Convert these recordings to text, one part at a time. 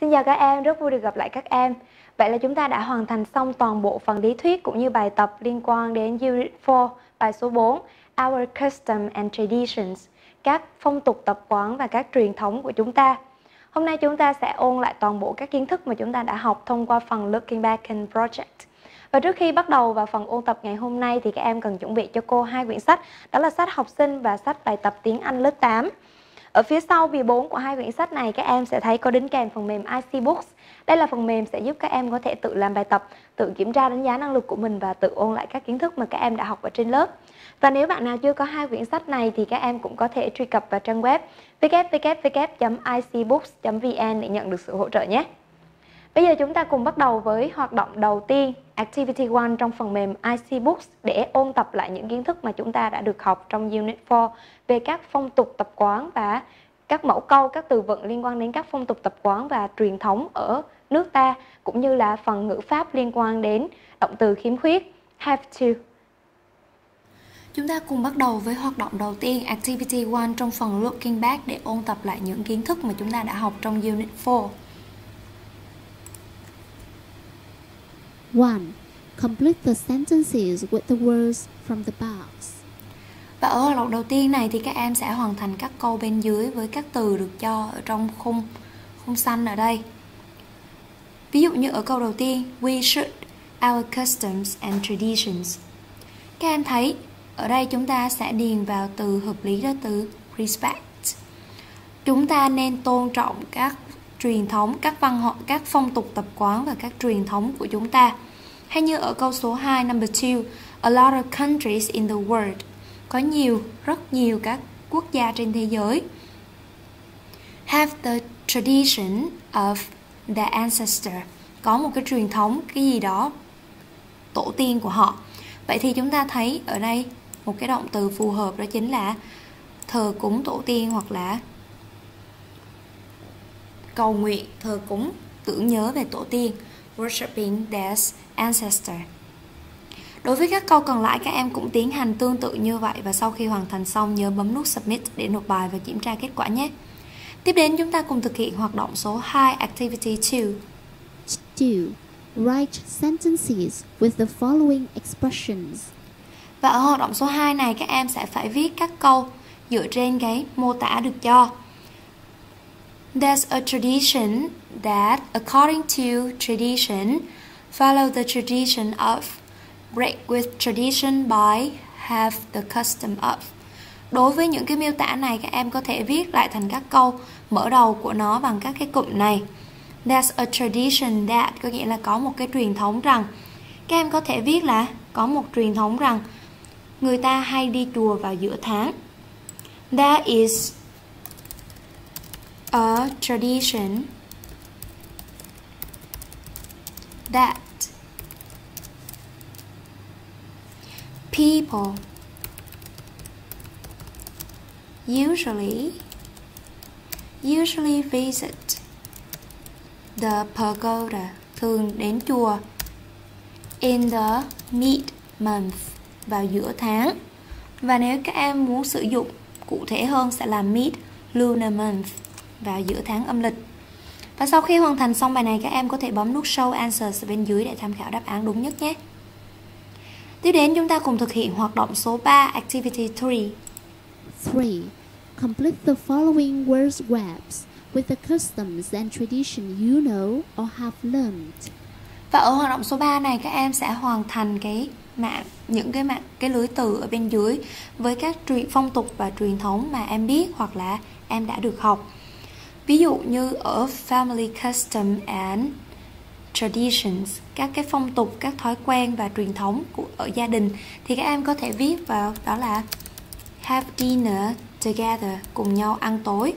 Xin chào các em, rất vui được gặp lại các em. Vậy là chúng ta đã hoàn thành xong toàn bộ phần lý thuyết cũng như bài tập liên quan đến Unit 4, bài số 4, Our Custom and Traditions, các phong tục tập quán và các truyền thống của chúng ta. Hôm nay chúng ta sẽ ôn lại toàn bộ các kiến thức mà chúng ta đã học thông qua phần Looking Back and Project. Và trước khi bắt đầu vào phần ôn tập ngày hôm nay thì các em cần chuẩn bị cho cô hai quyển sách, đó là sách học sinh và sách bài tập tiếng Anh lớp 8. Ở phía sau bìa 4 của hai quyển sách này các em sẽ thấy có đính kèm phần mềm IC Books. Đây là phần mềm sẽ giúp các em có thể tự làm bài tập, tự kiểm tra đánh giá năng lực của mình và tự ôn lại các kiến thức mà các em đã học ở trên lớp. Và nếu bạn nào chưa có hai quyển sách này thì các em cũng có thể truy cập vào trang web www.icbooks.vn để nhận được sự hỗ trợ nhé. Bây giờ chúng ta cùng bắt đầu với hoạt động đầu tiên, Activity 1 trong phần mềm IC Books để ôn tập lại những kiến thức mà chúng ta đã được học trong Unit 4 về các phong tục tập quán và các mẫu câu, các từ vựng liên quan đến các phong tục tập quán và truyền thống ở nước ta cũng như là phần ngữ pháp liên quan đến động từ khiếm khuyết have to. Chúng ta cùng bắt đầu với hoạt động đầu tiên Activity 1 trong phần Looking Back để ôn tập lại những kiến thức mà chúng ta đã học trong Unit 4. 1. Complete the sentences with the words from the box. Và ở hoạt đầu tiên này thì các em sẽ hoàn thành các câu bên dưới với các từ được cho ở trong khung khung xanh ở đây. Ví dụ như ở câu đầu tiên, we should our customs and traditions. Các em thấy ở đây chúng ta sẽ điền vào từ hợp lý đó từ respect. Chúng ta nên tôn trọng các truyền thống, các văn hóa, các phong tục tập quán và các truyền thống của chúng ta. Hay như ở câu số 2 number 2, a lot of countries in the world. Có nhiều, rất nhiều các quốc gia trên thế giới have the tradition of the ancestor. Có một cái truyền thống cái gì đó tổ tiên của họ. Vậy thì chúng ta thấy ở đây một cái động từ phù hợp đó chính là thờ cúng tổ tiên hoặc là cầu nguyện, thờ cúng, tưởng nhớ về tổ tiên, worshiping their ancestor. Đối với các câu còn lại các em cũng tiến hành tương tự như vậy và sau khi hoàn thành xong nhớ bấm nút submit để nộp bài và kiểm tra kết quả nhé. Tiếp đến chúng ta cùng thực hiện hoạt động số 2 activity 2. 2. Write sentences with the following expressions. Và ở hoạt động số 2 này các em sẽ phải viết các câu dựa trên cái mô tả được cho. There's a tradition that, according to tradition, follow the tradition of, break with tradition by, have the custom of. Đối với những cái miêu tả này các em có thể viết lại thành các câu mở đầu của nó bằng các cái cụm này. There's a tradition that có nghĩa là có một cái truyền thống rằng các em có thể viết là có một truyền thống rằng người ta hay đi chùa vào giữa tháng. There is a tradition that people usually usually visit the pagoda, thường đến chùa, in the mid month, vào giữa tháng. Và nếu các em muốn sử dụng cụ thể hơn sẽ là mid lunar month vào giữa tháng âm lịch và sau khi hoàn thành xong bài này các em có thể bấm nút Show Answers bên dưới để tham khảo đáp án đúng nhất nhé. Tiếp đến chúng ta cùng thực hiện hoạt động số 3 Activity 3. 3. Complete the following words webs with the customs and tradition you know or have learned. Và ở hoạt động số 3 này các em sẽ hoàn thành cái mạng những cái mạng cái lưới từ ở bên dưới với các truyền phong tục và truyền thống mà em biết hoặc là em đã được học. Ví dụ như ở family custom and traditions, các cái phong tục, các thói quen và truyền thống của ở gia đình thì các em có thể viết vào đó là have dinner together, cùng nhau ăn tối.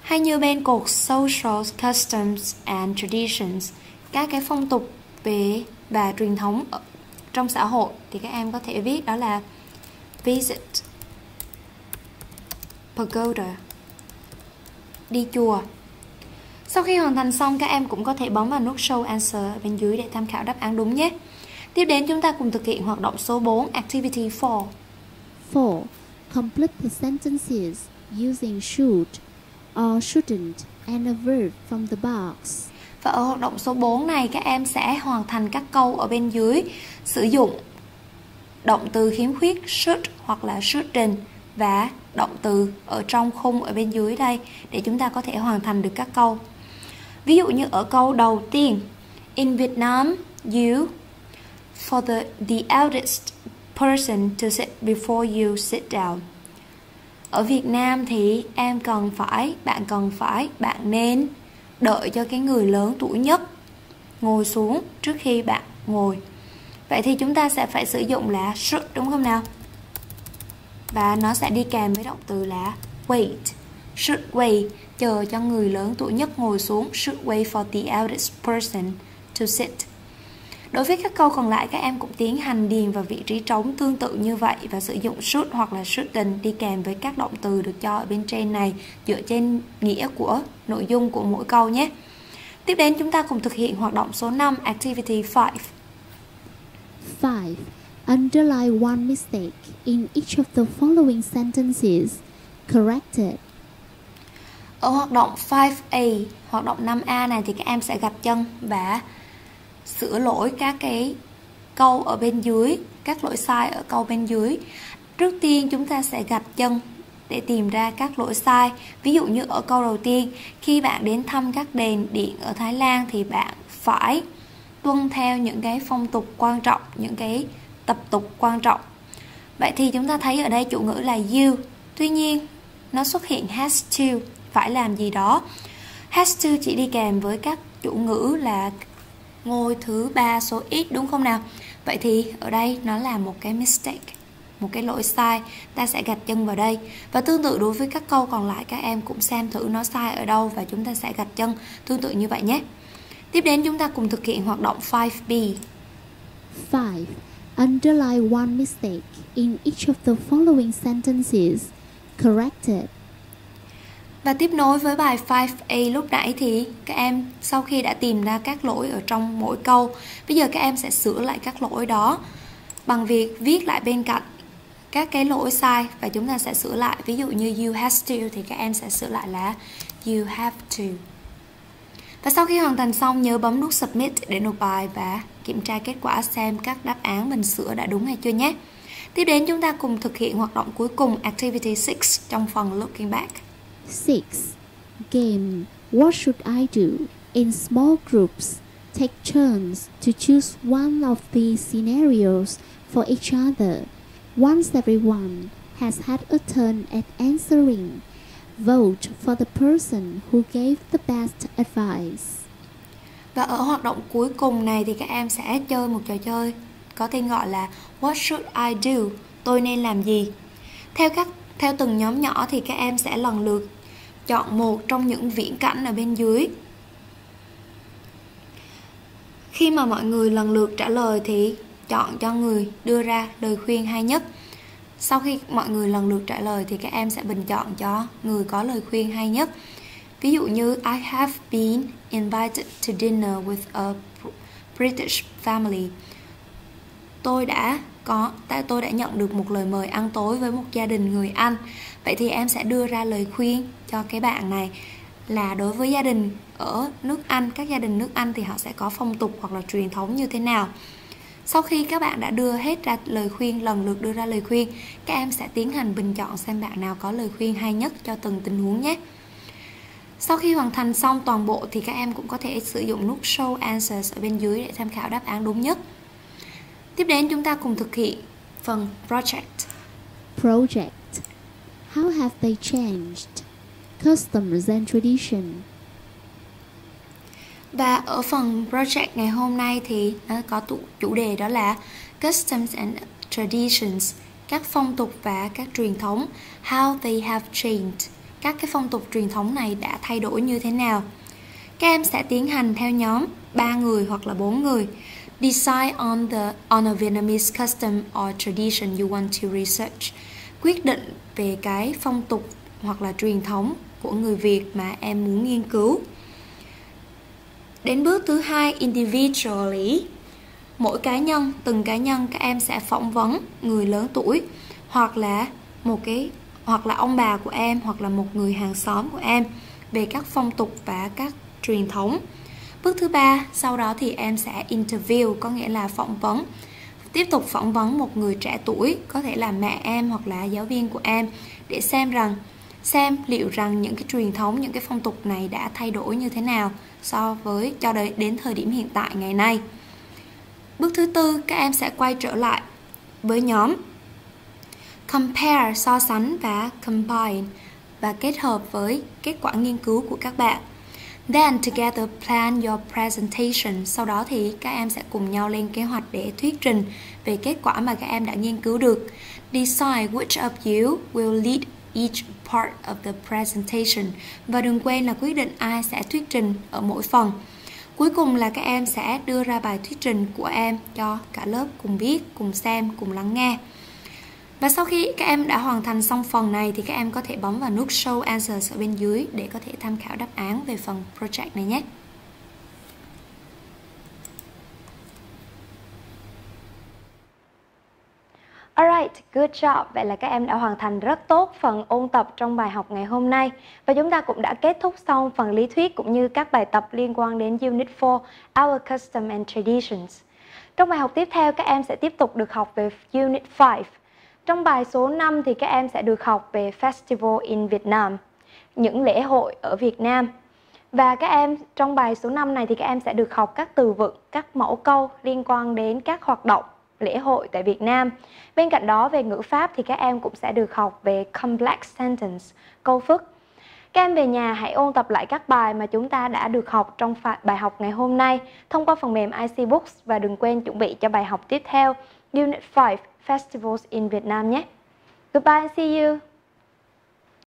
Hay như bên cột social customs and traditions, các cái phong tục về và truyền thống ở trong xã hội thì các em có thể viết đó là visit pagoda đi chùa. Sau khi hoàn thành xong các em cũng có thể bấm vào nút show answer bên dưới để tham khảo đáp án đúng nhé. Tiếp đến chúng ta cùng thực hiện hoạt động số 4 activity 4 4. Complete the sentences using should or shouldn't and a verb from the box. Và ở hoạt động số 4 này các em sẽ hoàn thành các câu ở bên dưới. Sử dụng động từ khiếm khuyết should hoặc là shouldn't và động từ ở trong khung ở bên dưới đây để chúng ta có thể hoàn thành được các câu. Ví dụ như ở câu đầu tiên, in Vietnam you for the the eldest person to sit before you sit down. Ở Việt Nam thì em cần phải, bạn cần phải, bạn nên đợi cho cái người lớn tuổi nhất ngồi xuống trước khi bạn ngồi. Vậy thì chúng ta sẽ phải sử dụng là should đúng không nào? Và nó sẽ đi kèm với động từ là wait. Should wait, chờ cho người lớn tuổi nhất ngồi xuống. Should wait for the eldest person to sit. Đối với các câu còn lại các em cũng tiến hành điền vào vị trí trống tương tự như vậy và sử dụng should hoặc là shouldn't đi kèm với các động từ được cho ở bên trên này dựa trên nghĩa của nội dung của mỗi câu nhé. Tiếp đến chúng ta cùng thực hiện hoạt động số 5 Activity 5. 5. Underline one mistake in each of the following sentences. Corrected. Ở hoạt động 5A, hoạt động 5A này thì các em sẽ gặp chân và sửa lỗi các cái câu ở bên dưới, các lỗi sai ở câu bên dưới. Trước tiên chúng ta sẽ gặp chân để tìm ra các lỗi sai. Ví dụ như ở câu đầu tiên, khi bạn đến thăm các đền điện ở Thái Lan thì bạn phải tuân theo những cái phong tục quan trọng, những cái tập tục quan trọng. Vậy thì chúng ta thấy ở đây chủ ngữ là you. Tuy nhiên, nó xuất hiện has to, phải làm gì đó. Has to chỉ đi kèm với các chủ ngữ là ngôi thứ ba số ít đúng không nào? Vậy thì ở đây nó là một cái mistake, một cái lỗi sai, ta sẽ gạch chân vào đây. Và tương tự đối với các câu còn lại các em cũng xem thử nó sai ở đâu và chúng ta sẽ gạch chân tương tự như vậy nhé. Tiếp đến chúng ta cùng thực hiện hoạt động 5B. 5. Underline one mistake in each of the following sentences. Corrected. Và tiếp nối với bài 5A lúc nãy thì các em sau khi đã tìm ra các lỗi ở trong mỗi câu, bây giờ các em sẽ sửa lại các lỗi đó bằng việc viết lại bên cạnh các cái lỗi sai và chúng ta sẽ sửa lại. Ví dụ như you has to thì các em sẽ sửa lại là you have to. Và sau khi hoàn thành xong nhớ bấm nút submit để nộp bài và kiểm tra kết quả xem các đáp án mình sửa đã đúng hay chưa nhé. Tiếp đến chúng ta cùng thực hiện hoạt động cuối cùng Activity 6 trong phần Looking Back. 6. Game. What should I do? In small groups, take turns to choose one of these scenarios for each other. Once everyone has had a turn at answering, vote for the person who gave the best advice. Và ở hoạt động cuối cùng này thì các em sẽ chơi một trò chơi có tên gọi là What should I do? Tôi nên làm gì? Theo các, theo từng nhóm nhỏ thì các em sẽ lần lượt chọn một trong những viễn cảnh ở bên dưới. Khi mà mọi người lần lượt trả lời thì chọn cho người đưa ra lời khuyên hay nhất. Sau khi mọi người lần lượt trả lời thì các em sẽ bình chọn cho người có lời khuyên hay nhất. Ví dụ như I have been invited to dinner with a British family. Tôi đã có tại tôi đã nhận được một lời mời ăn tối với một gia đình người Anh. Vậy thì em sẽ đưa ra lời khuyên cho cái bạn này là đối với gia đình ở nước Anh, các gia đình nước Anh thì họ sẽ có phong tục hoặc là truyền thống như thế nào. Sau khi các bạn đã đưa hết ra lời khuyên, lần lượt đưa ra lời khuyên, các em sẽ tiến hành bình chọn xem bạn nào có lời khuyên hay nhất cho từng tình huống nhé. Sau khi hoàn thành xong toàn bộ thì các em cũng có thể sử dụng nút Show Answers ở bên dưới để tham khảo đáp án đúng nhất. Tiếp đến chúng ta cùng thực hiện phần Project. Project. How have they changed? Customs and tradition. Và ở phần project ngày hôm nay thì nó có tụ, chủ đề đó là Customs and Traditions, các phong tục và các truyền thống, how they have changed, các cái phong tục truyền thống này đã thay đổi như thế nào. Các em sẽ tiến hành theo nhóm 3 người hoặc là 4 người. Decide on the on a Vietnamese custom or tradition you want to research. Quyết định về cái phong tục hoặc là truyền thống của người Việt mà em muốn nghiên cứu. Đến bước thứ hai individually, mỗi cá nhân, từng cá nhân các em sẽ phỏng vấn người lớn tuổi hoặc là một cái hoặc là ông bà của em hoặc là một người hàng xóm của em về các phong tục và các truyền thống. Bước thứ ba, sau đó thì em sẽ interview, có nghĩa là phỏng vấn. Tiếp tục phỏng vấn một người trẻ tuổi, có thể là mẹ em hoặc là giáo viên của em để xem rằng xem liệu rằng những cái truyền thống, những cái phong tục này đã thay đổi như thế nào so với cho đến thời điểm hiện tại ngày nay. Bước thứ tư, các em sẽ quay trở lại với nhóm compare so sánh và combine và kết hợp với kết quả nghiên cứu của các bạn. Then together plan your presentation. Sau đó thì các em sẽ cùng nhau lên kế hoạch để thuyết trình về kết quả mà các em đã nghiên cứu được. Decide which of you will lead each part of the presentation và đừng quên là quyết định ai sẽ thuyết trình ở mỗi phần. Cuối cùng là các em sẽ đưa ra bài thuyết trình của em cho cả lớp cùng biết, cùng xem, cùng lắng nghe. Và sau khi các em đã hoàn thành xong phần này thì các em có thể bấm vào nút Show Answers ở bên dưới để có thể tham khảo đáp án về phần project này nhé. Alright, good job. Vậy là các em đã hoàn thành rất tốt phần ôn tập trong bài học ngày hôm nay. Và chúng ta cũng đã kết thúc xong phần lý thuyết cũng như các bài tập liên quan đến Unit 4, Our Custom and Traditions. Trong bài học tiếp theo, các em sẽ tiếp tục được học về Unit 5. Trong bài số 5 thì các em sẽ được học về Festival in Vietnam, những lễ hội ở Việt Nam. Và các em trong bài số 5 này thì các em sẽ được học các từ vựng, các mẫu câu liên quan đến các hoạt động lễ hội tại Việt Nam. Bên cạnh đó về ngữ pháp thì các em cũng sẽ được học về complex sentence, câu phức. Các em về nhà hãy ôn tập lại các bài mà chúng ta đã được học trong bài học ngày hôm nay thông qua phần mềm IC Books và đừng quên chuẩn bị cho bài học tiếp theo Unit 5 Festivals in Vietnam nhé. Goodbye and see you!